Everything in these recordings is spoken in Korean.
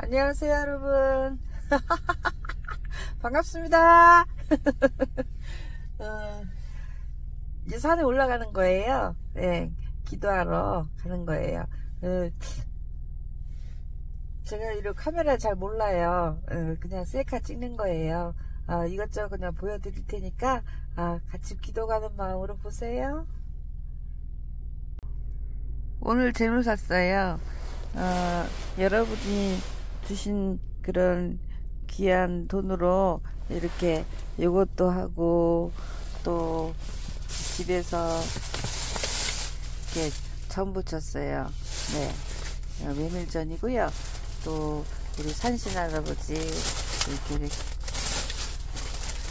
안녕하세요 여러분. 반갑습니다. 어, 이제 산에 올라가는 거예요. 네, 기도하러 가는 거예요. 어, 제가 이런 카메라 잘 몰라요. 어, 그냥 셀카 찍는 거예요. 어, 이것저것 그냥 보여드릴 테니까 아, 같이 기도 가는 마음으로 보세요. 오늘 재물 샀어요. 어, 여러분이 주신 그런 귀한 돈으로 이렇게 이것도 하고 또 집에서 이렇게 전 부쳤어요. 네. 어, 메밀전이고요. 또 우리 산신 할아버지 이렇게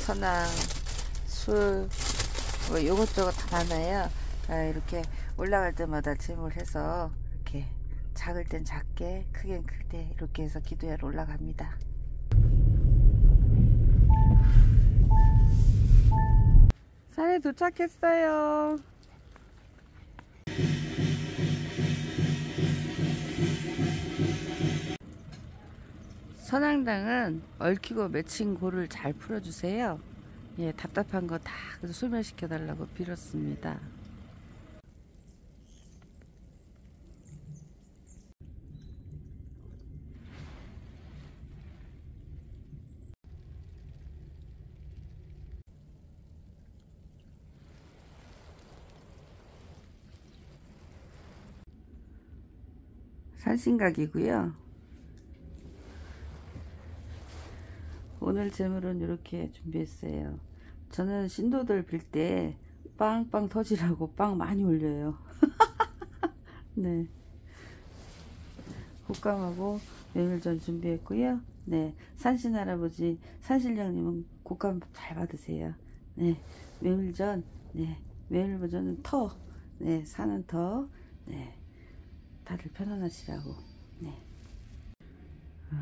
선앙, 술, 뭐 요것저것 다 많아요. 아, 이렇게 올라갈 때마다 제물해서 이렇게 작을 땐 작게 크긴 크게 이렇게 해서 기도회로 올라갑니다. 산에 도착했어요. 선앙당은 얽히고 맺힌 골을 잘 풀어주세요. 예, 답답한 거 다 소멸시켜 달라고 빌었습니다 산신각이고요. 오늘 재물은 이렇게 준비했어요. 저는 신도들 빌 때 빵빵 터지라고 빵 많이 올려요. 네. 곶감하고 메밀전 준비했고요. 네. 산신 할아버지, 산신령님은 곶감 잘 받으세요. 네. 메밀전, 네. 메밀전은 터, 네. 사는 터, 네. 다들 편안하시라고. 네. 어,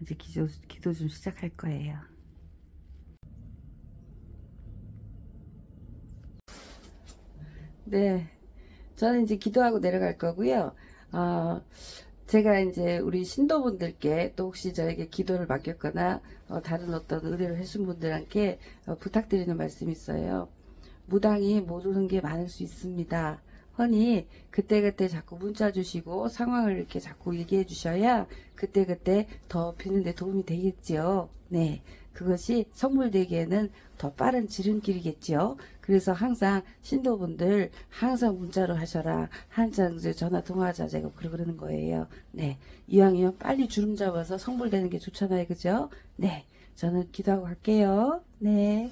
이제 기도, 기도 좀 시작할 거예요. 네. 저는 이제 기도하고 내려갈 거고요. 어, 제가 이제 우리 신도분들께 또 혹시 저에게 기도를 맡겼거나 어, 다른 어떤 의뢰를 해준 분들한테 어, 부탁드리는 말씀이 있어요. 무당이 모르는 게 많을 수 있습니다 허니 그때그때 자꾸 문자 주시고 상황을 이렇게 자꾸 얘기해 주셔야 그때그때 더 비는데 도움이 되겠지요. 네. 그것이 선물 되기에는 더 빠른 지름길이겠지요. 그래서 항상 신도분들 항상 문자로 하셔라. 이제 전화 통화하자. 제가 그러는 거예요. 네. 이왕이면 빨리 주름 잡아서 성불되는 게 좋잖아요. 그죠? 네. 저는 기도하고 갈게요. 네.